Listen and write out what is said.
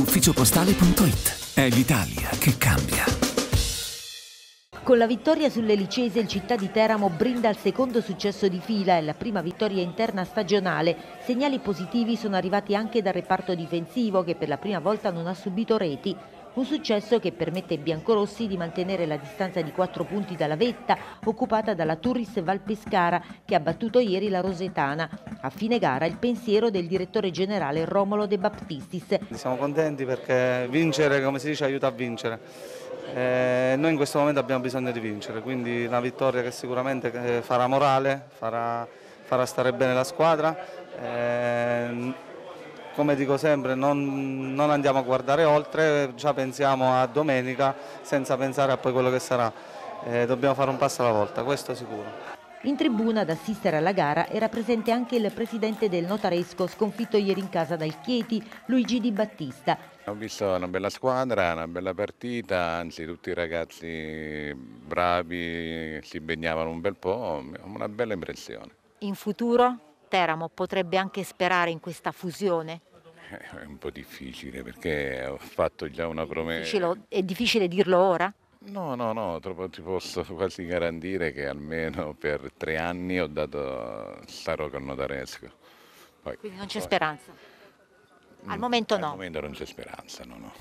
ufficiopostale.it. È l'Italia che cambia. Con la vittoria sulle Licese il città di Teramo brinda al secondo successo di fila e la prima vittoria interna stagionale. Segnali positivi sono arrivati anche dal reparto difensivo che per la prima volta non ha subito reti. Un successo che permette ai biancorossi di mantenere la distanza di 4 punti dalla vetta occupata dalla Turris Valpescara che ha battuto ieri la Rosetana. A fine gara il pensiero del direttore generale Romolo De Baptistis. Siamo contenti perché vincere, come si dice, aiuta a vincere. Eh, noi in questo momento abbiamo bisogno di vincere, quindi una vittoria che sicuramente eh, farà morale, farà, farà stare bene la squadra. Eh, come dico sempre non, non, andiamo a guardare oltre, già pensiamo a domenica senza pensare a poi quello che sarà. Eh, dobbiamo fare un passo alla volta, questo sicuro. In tribuna ad assistere alla gara era presente anche il presidente del Notaresco sconfitto ieri in casa dal Chieti, Luigi Di Battista. Ho visto una bella squadra, una bella partita, anzi tutti i ragazzi bravi si impegnavano un bel po', una bella impressione. In futuro Teramo potrebbe anche sperare in questa fusione? È un po' difficile perché ho fatto già una promessa. È difficile dirlo ora? No, no, no, ti posso quasi garantire che almeno per tre anni ho dato, starò con Notaresco. Poi, Quindi non c'è speranza? Al momento no? Al momento non c'è speranza, no, no.